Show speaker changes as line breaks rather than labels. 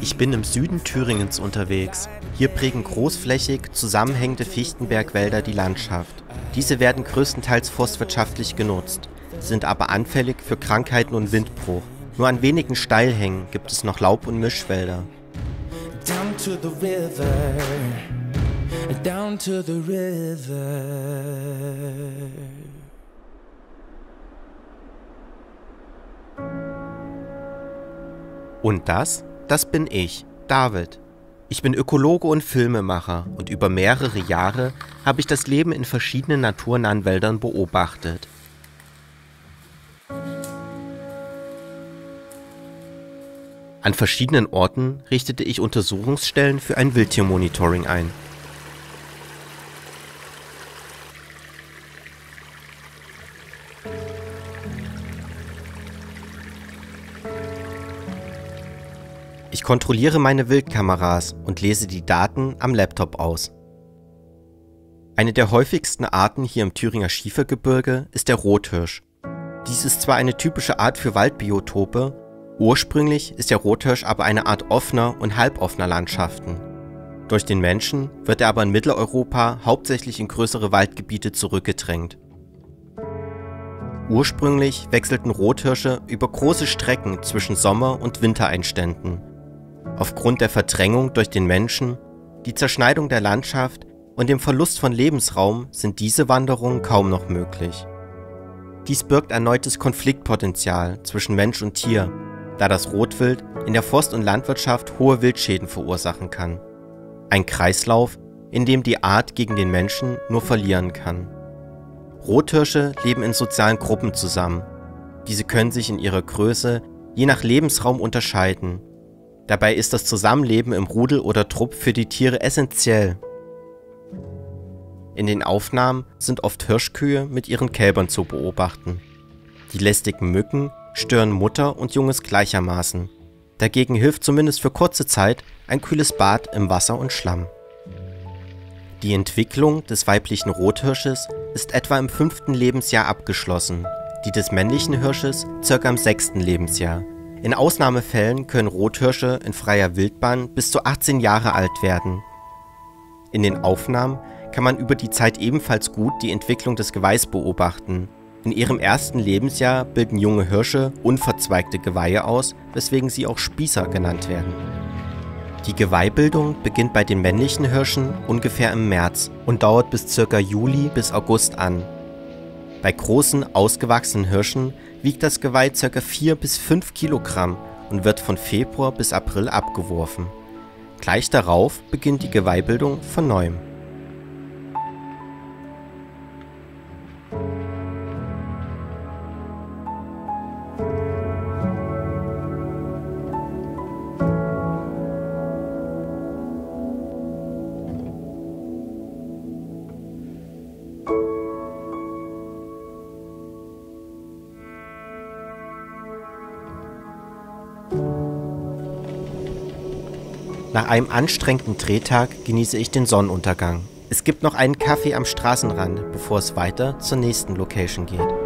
Ich bin im Süden Thüringens unterwegs. Hier prägen großflächig zusammenhängende Fichtenbergwälder die Landschaft. Diese werden größtenteils forstwirtschaftlich genutzt, sind aber anfällig für Krankheiten und Windbruch. Nur an wenigen Steilhängen gibt es noch Laub- und Mischwälder. Down to the river, down to the river. Und das, das bin ich, David. Ich bin Ökologe und Filmemacher und über mehrere Jahre habe ich das Leben in verschiedenen naturnahen Wäldern beobachtet. An verschiedenen Orten richtete ich Untersuchungsstellen für ein Wildtiermonitoring ein. Ich kontrolliere meine Wildkameras und lese die Daten am Laptop aus. Eine der häufigsten Arten hier im Thüringer Schiefergebirge ist der Rothirsch. Dies ist zwar eine typische Art für Waldbiotope, ursprünglich ist der Rothirsch aber eine Art offener und halboffener Landschaften. Durch den Menschen wird er aber in Mitteleuropa hauptsächlich in größere Waldgebiete zurückgedrängt. Ursprünglich wechselten Rothirsche über große Strecken zwischen Sommer- und Wintereinständen. Aufgrund der Verdrängung durch den Menschen, die Zerschneidung der Landschaft und dem Verlust von Lebensraum sind diese Wanderungen kaum noch möglich. Dies birgt erneutes Konfliktpotenzial zwischen Mensch und Tier, da das Rotwild in der Forst- und Landwirtschaft hohe Wildschäden verursachen kann. Ein Kreislauf, in dem die Art gegen den Menschen nur verlieren kann. Rothirsche leben in sozialen Gruppen zusammen. Diese können sich in ihrer Größe je nach Lebensraum unterscheiden Dabei ist das Zusammenleben im Rudel oder Trupp für die Tiere essentiell. In den Aufnahmen sind oft Hirschkühe mit ihren Kälbern zu beobachten. Die lästigen Mücken stören Mutter und Junges gleichermaßen. Dagegen hilft zumindest für kurze Zeit ein kühles Bad im Wasser und Schlamm. Die Entwicklung des weiblichen Rothirsches ist etwa im fünften Lebensjahr abgeschlossen, die des männlichen Hirsches circa im sechsten Lebensjahr in Ausnahmefällen können Rothirsche in freier Wildbahn bis zu 18 Jahre alt werden. In den Aufnahmen kann man über die Zeit ebenfalls gut die Entwicklung des Geweihes beobachten. In ihrem ersten Lebensjahr bilden junge Hirsche unverzweigte Geweihe aus, weswegen sie auch Spießer genannt werden. Die Geweihbildung beginnt bei den männlichen Hirschen ungefähr im März und dauert bis ca. Juli bis August an. Bei großen, ausgewachsenen Hirschen wiegt das Geweih ca. 4 bis 5 Kilogramm und wird von Februar bis April abgeworfen. Gleich darauf beginnt die Geweihbildung von neuem Nach einem anstrengenden Drehtag genieße ich den Sonnenuntergang. Es gibt noch einen Kaffee am Straßenrand, bevor es weiter zur nächsten Location geht.